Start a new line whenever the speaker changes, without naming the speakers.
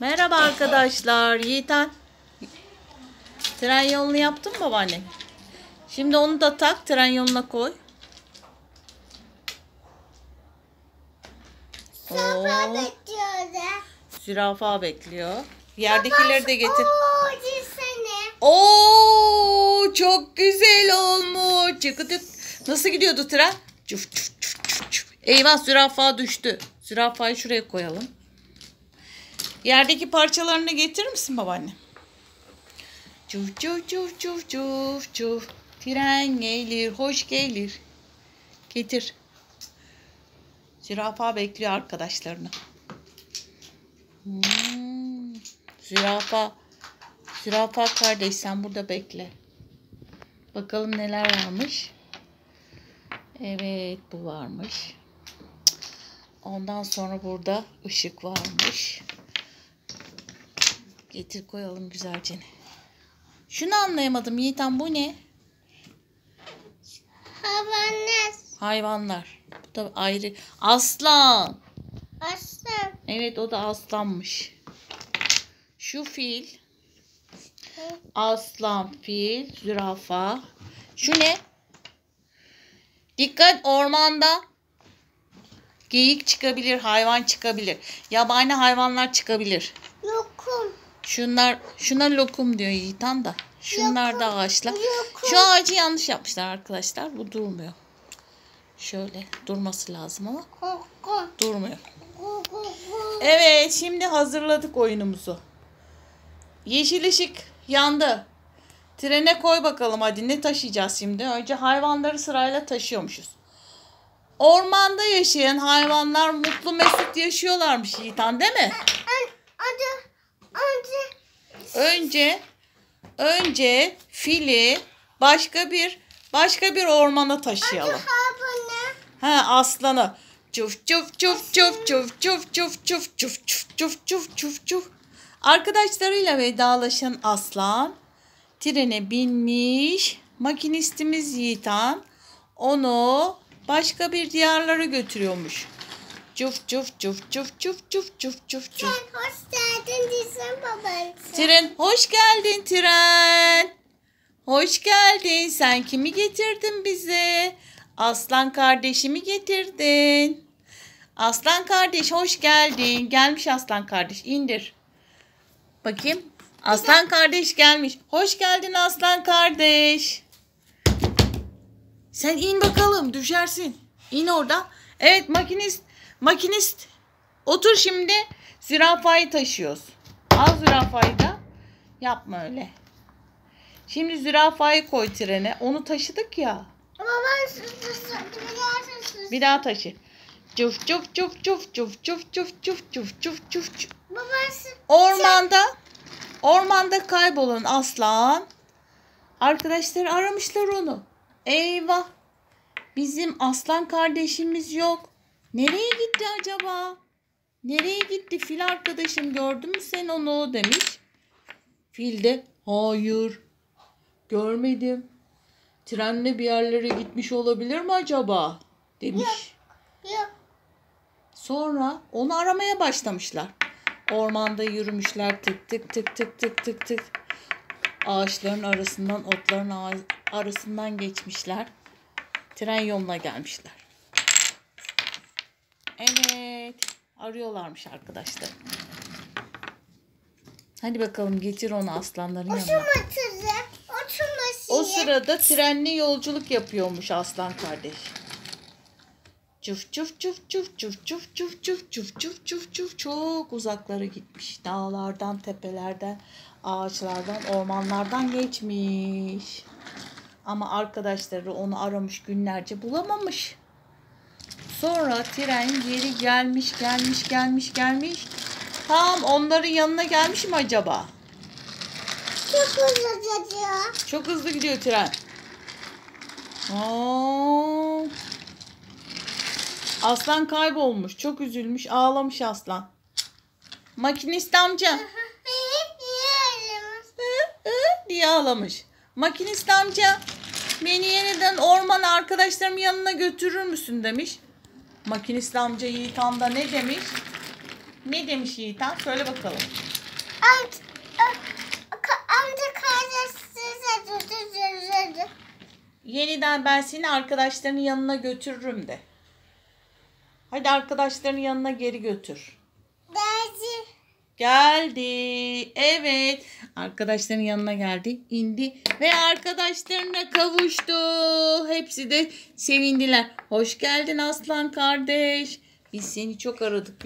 Merhaba arkadaşlar. Yiğitan. Tren yolunu yaptın mı babaanne? Şimdi onu da tak tren yoluna koy.
Sofa
Oo,
bekliyordu.
zürafa bekliyor. Yerdekileri de getir.
Oo,
çok güzel olmuş. Çıkıdık. Nasıl gidiyordu tren? Cuf, cuf, cuf, cuf. Eyvah zürafa düştü. Zürafayı şuraya koyalım. Yerdeki parçalarını getirir misin babaanne? Cuf cuf cuf cuf cuf cuf. Tren gelir, hoş gelir. Getir. Zürafa bekliyor arkadaşlarını. Hmm, zürafa. Zürafa kardeş sen burada bekle. Bakalım neler varmış. Evet bu varmış. Ondan sonra burada ışık varmış. Getir koyalım güzelce. Şunu anlayamadım Yiğitan bu ne?
Havanes.
Hayvanlar. Bu da ayrı. Aslan.
Aslan.
Evet o da aslanmış. Şu fil. Aslan, fil, zürafa. Şu ne? Dikkat ormanda geyik çıkabilir, hayvan çıkabilir. Yabani hayvanlar çıkabilir.
Lokum.
Şunlar, şuna lokum diyor Yiğitan da. Şunlar da ağaçlar.
Lokum.
Şu ağacı yanlış yapmışlar arkadaşlar. Bu durmuyor. Şöyle durması lazım ama durmuyor. Evet şimdi hazırladık oyunumuzu. Yeşil ışık yandı. Trene koy bakalım hadi ne taşıyacağız şimdi? Önce hayvanları sırayla taşıyormuşuz. Ormanda yaşayan hayvanlar mutlu mesut yaşıyorlarmış Yiğitan değil mi?
Adı. Adı.
Önce önce fili başka bir başka bir ormana taşıyalım.
Havane.
Ha aslanı. Çuf çuf çuf çuf çuf çuf çuf çuf çuf çuf çuf çuf çuf çuf. Arkadaşlarıyla vedalaşan aslan trene binmiş. Makinistimiz Yiğitan onu başka bir diyarlara götürüyormuş. Çuf çuf çuf çuf çuf çuf çuf çuf çuf.
Sen hoş geldin diyeceğim babası.
Tren hoş geldin tren. Hoş geldin. Sen kimi getirdin bize? Aslan kardeşimi getirdin. Aslan kardeş hoş geldin. Gelmiş aslan kardeş. İndir. Bakayım. Aslan kardeş gelmiş. Hoş geldin aslan kardeş. Sen in bakalım düşersin. İn oradan. Evet makinist. Makinist. Otur şimdi. Zürafayı taşıyoruz. Al zürafayı da. Yapma öyle. Şimdi zürafayı koy trene. Onu taşıdık ya.
Sus sus. Bir
daha taşı. Cuf cuf cuf cuf cuf cuf cuf cuf cuf cuf cuf cuf. Ormanda ormanda kaybolan aslan arkadaşları aramışlar onu. Eyvah. Bizim aslan kardeşimiz yok. Nereye gitti acaba? Nereye gitti fil arkadaşım gördün mü sen onu demiş. Fil de hayır görmedim. Trenle bir yerlere gitmiş olabilir mi acaba demiş.
Yok.
Sonra onu aramaya başlamışlar. Ormanda yürümüşler tık tık tık tık tık tık tık. Ağaçların arasından, otların arasından geçmişler. Tren yoluna gelmişler. Evet. Arıyorlarmış arkadaşlar. Hadi bakalım getir onu aslanların yanına. O sırada trenli yolculuk yapıyormuş aslan kardeş. Çuf çuf çuf çuf çuf çuf çuf çuf çuf çuf çuf çuf çok uzaklara gitmiş. Dağlardan, tepelerden, ağaçlardan, ormanlardan geçmiş. Ama arkadaşları onu aramış günlerce bulamamış. Sonra tren geri gelmiş, gelmiş, gelmiş, gelmiş. Tam onların yanına gelmiş mi acaba?
Çok uzatacak ya.
Çok hızlı gidiyor tren. Aa. Aslan kaybolmuş. Çok üzülmüş. Ağlamış aslan. Makinist amca. Diye ağlamış. Makinist amca beni yeniden orman arkadaşlarımın yanına götürür müsün demiş. Makinist amca Yiğitan da ne demiş? Ne demiş Yiğitan? Söyle bakalım.
Amca, amca kardeş size dedi.
Yeniden ben seni arkadaşlarının yanına götürürüm de. Hadi arkadaşlarının yanına geri götür.
Derdi.
Geldi. Evet. Arkadaşların yanına geldi. indi ve arkadaşlarına kavuştu. Hepsi de sevindiler. Hoş geldin aslan kardeş. Biz seni çok aradık.